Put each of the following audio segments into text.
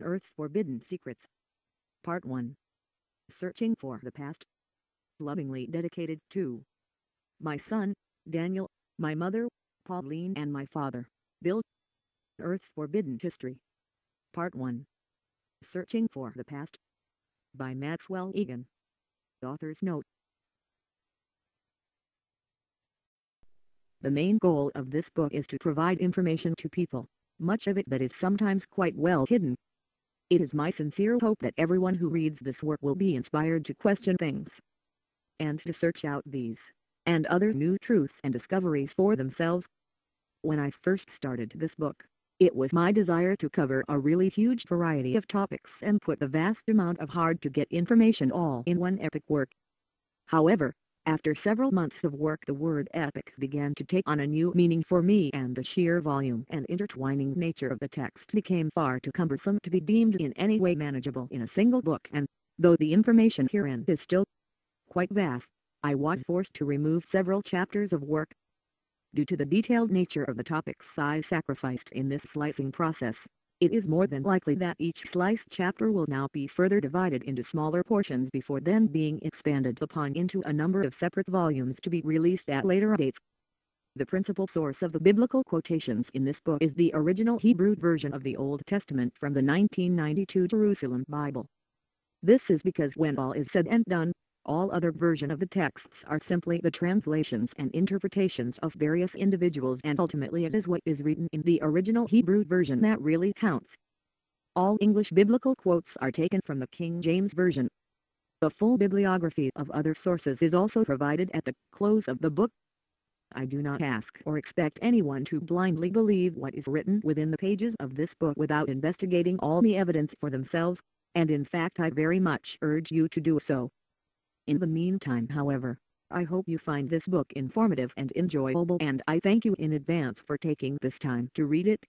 Earth's Forbidden Secrets. Part 1 Searching for the Past. Lovingly dedicated to My son, Daniel, my mother, Pauline and my father, Bill. Earth's Forbidden History. Part 1 Searching for the Past. By Maxwell Igan. Author's Note. The main goal of this book is to provide information to people, much of it that is sometimes quite well hidden. It is my sincere hope that everyone who reads this work will be inspired to question things and to search out these and other new truths and discoveries for themselves. When I first started this book, it was my desire to cover a really huge variety of topics and put the vast amount of hard-to-get information all in one epic work. However, after several months of work the word epic began to take on a new meaning for me and the sheer volume and intertwining nature of the text became far too cumbersome to be deemed in any way manageable in a single book and, though the information herein is still quite vast, I was forced to remove several chapters of work. Due to the detailed nature of the topics I sacrificed in this slicing process, it is more than likely that each sliced chapter will now be further divided into smaller portions before then being expanded upon into a number of separate volumes to be released at later dates. The principal source of the biblical quotations in this book is the original Hebrew version of the Old Testament from the 1992 Jerusalem Bible. This is because when all is said and done, all other version of the texts are simply the translations and interpretations of various individuals and ultimately it is what is written in the original Hebrew version that really counts. All English biblical quotes are taken from the King James Version. The full bibliography of other sources is also provided at the close of the book. I do not ask or expect anyone to blindly believe what is written within the pages of this book without investigating all the evidence for themselves, and in fact I very much urge you to do so. In the meantime however, I hope you find this book informative and enjoyable and I thank you in advance for taking this time to read it.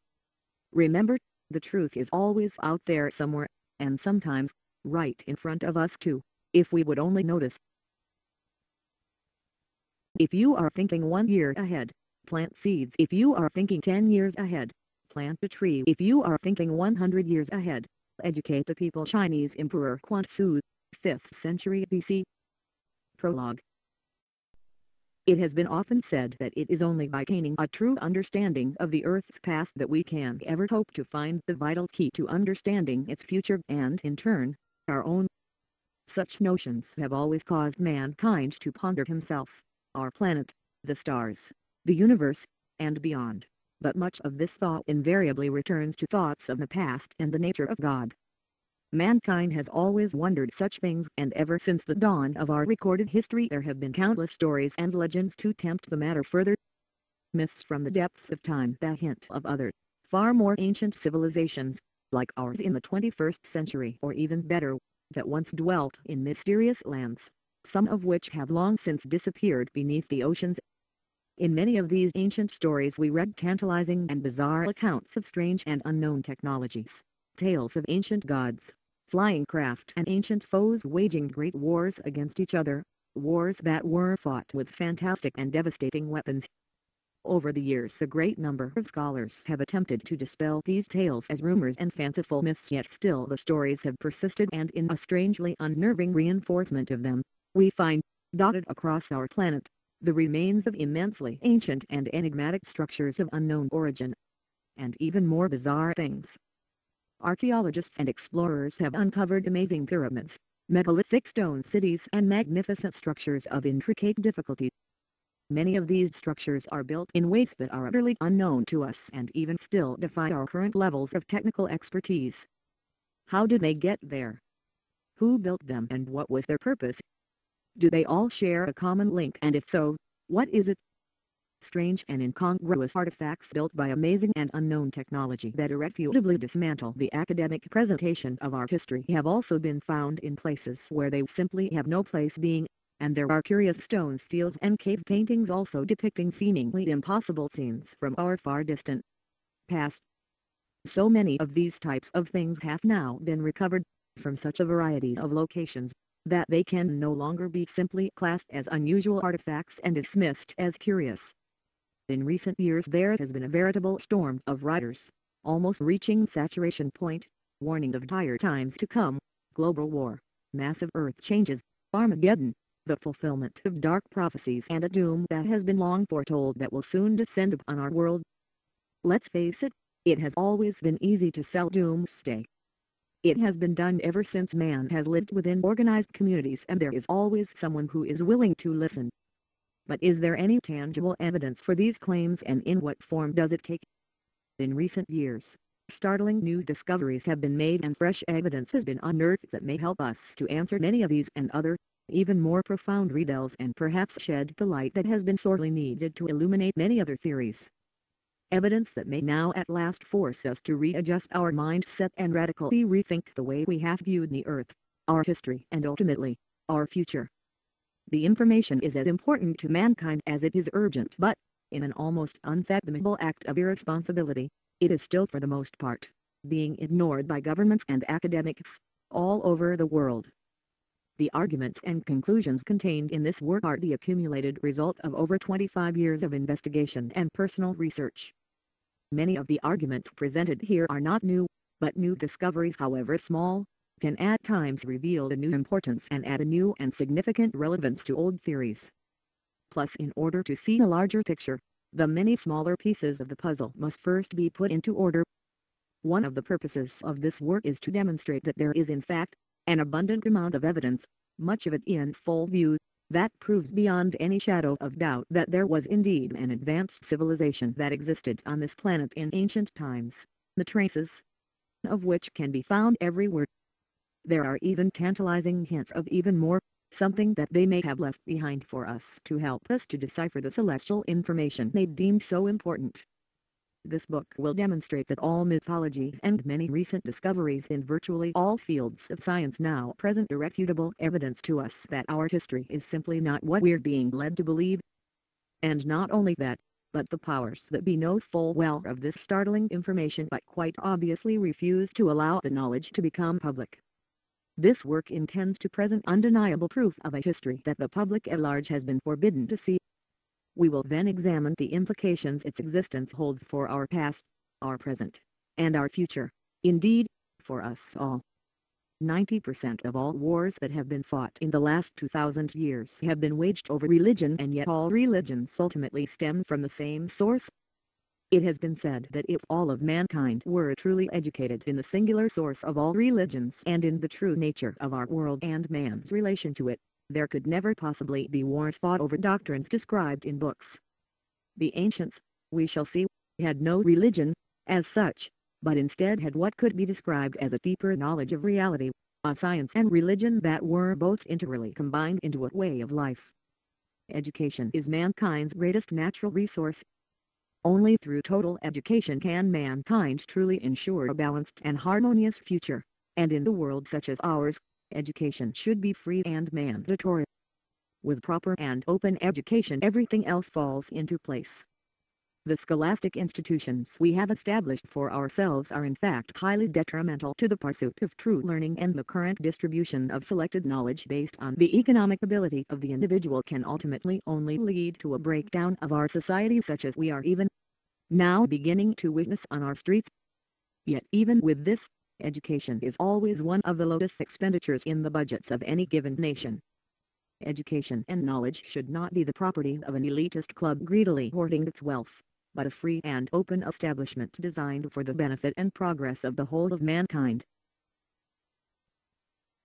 Remember, the truth is always out there somewhere, and sometimes, right in front of us too, if we would only notice. If you are thinking one year ahead, plant seeds. If you are thinking 10 years ahead, plant a tree. If you are thinking 100 years ahead, educate the people. Chinese Emperor Quan Quanzhou, 5th century BC, Prologue It has been often said that it is only by gaining a true understanding of the Earth's past that we can ever hope to find the vital key to understanding its future and, in turn, our own. Such notions have always caused mankind to ponder himself, our planet, the stars, the universe, and beyond, but much of this thought invariably returns to thoughts of the past and the nature of God. Mankind has always wondered such things and ever since the dawn of our recorded history there have been countless stories and legends to tempt the matter further. Myths from the depths of time that hint of other, far more ancient civilizations, like ours in the 21st century or even better, that once dwelt in mysterious lands, some of which have long since disappeared beneath the oceans. In many of these ancient stories we read tantalizing and bizarre accounts of strange and unknown technologies tales of ancient gods, flying craft and ancient foes waging great wars against each other, wars that were fought with fantastic and devastating weapons. Over the years a great number of scholars have attempted to dispel these tales as rumors and fanciful myths yet still the stories have persisted and in a strangely unnerving reinforcement of them, we find, dotted across our planet, the remains of immensely ancient and enigmatic structures of unknown origin. And even more bizarre things. Archaeologists and explorers have uncovered amazing pyramids, megalithic stone cities and magnificent structures of intricate difficulty. Many of these structures are built in ways that are utterly unknown to us and even still defy our current levels of technical expertise. How did they get there? Who built them and what was their purpose? Do they all share a common link and if so, what is it? Strange and incongruous artifacts built by amazing and unknown technology that irrefutably dismantle the academic presentation of art history have also been found in places where they simply have no place being, and there are curious stone steles and cave paintings also depicting seemingly impossible scenes from our far distant past. So many of these types of things have now been recovered from such a variety of locations that they can no longer be simply classed as unusual artifacts and dismissed as curious. In recent years there has been a veritable storm of writers, almost reaching saturation point, warning of dire times to come, global war, massive earth changes, Armageddon, the fulfillment of dark prophecies and a doom that has been long foretold that will soon descend upon our world. Let's face it, it has always been easy to sell doomsday. It has been done ever since man has lived within organized communities and there is always someone who is willing to listen. But is there any tangible evidence for these claims and in what form does it take? In recent years, startling new discoveries have been made and fresh evidence has been unearthed that may help us to answer many of these and other, even more profound riddles and perhaps shed the light that has been sorely needed to illuminate many other theories evidence that may now at last force us to readjust our mindset and radically rethink the way we have viewed the earth, our history and ultimately, our future. The information is as important to mankind as it is urgent but, in an almost unfathomable act of irresponsibility, it is still for the most part, being ignored by governments and academics, all over the world. The arguments and conclusions contained in this work are the accumulated result of over 25 years of investigation and personal research. Many of the arguments presented here are not new, but new discoveries however small, can at times reveal a new importance and add a new and significant relevance to old theories. Plus in order to see a larger picture, the many smaller pieces of the puzzle must first be put into order. One of the purposes of this work is to demonstrate that there is in fact, an abundant amount of evidence, much of it in full view, that proves beyond any shadow of doubt that there was indeed an advanced civilization that existed on this planet in ancient times, the traces of which can be found everywhere. There are even tantalizing hints of even more, something that they may have left behind for us to help us to decipher the celestial information they deemed so important. This book will demonstrate that all mythologies and many recent discoveries in virtually all fields of science now present irrefutable evidence to us that our history is simply not what we're being led to believe. And not only that, but the powers that be know full well of this startling information but quite obviously refuse to allow the knowledge to become public. This work intends to present undeniable proof of a history that the public at large has been forbidden to see. We will then examine the implications its existence holds for our past, our present, and our future, indeed, for us all. 90% of all wars that have been fought in the last 2000 years have been waged over religion and yet all religions ultimately stem from the same source. It has been said that if all of mankind were truly educated in the singular source of all religions and in the true nature of our world and man's relation to it, there could never possibly be wars fought over doctrines described in books. The ancients, we shall see, had no religion, as such, but instead had what could be described as a deeper knowledge of reality, a science and religion that were both integrally combined into a way of life. Education is mankind's greatest natural resource. Only through total education can mankind truly ensure a balanced and harmonious future, and in a world such as ours, Education should be free and mandatory. With proper and open education everything else falls into place. The scholastic institutions we have established for ourselves are in fact highly detrimental to the pursuit of true learning and the current distribution of selected knowledge based on the economic ability of the individual can ultimately only lead to a breakdown of our society such as we are even now beginning to witness on our streets. Yet even with this, Education is always one of the lowest expenditures in the budgets of any given nation. Education and knowledge should not be the property of an elitist club greedily hoarding its wealth, but a free and open establishment designed for the benefit and progress of the whole of mankind.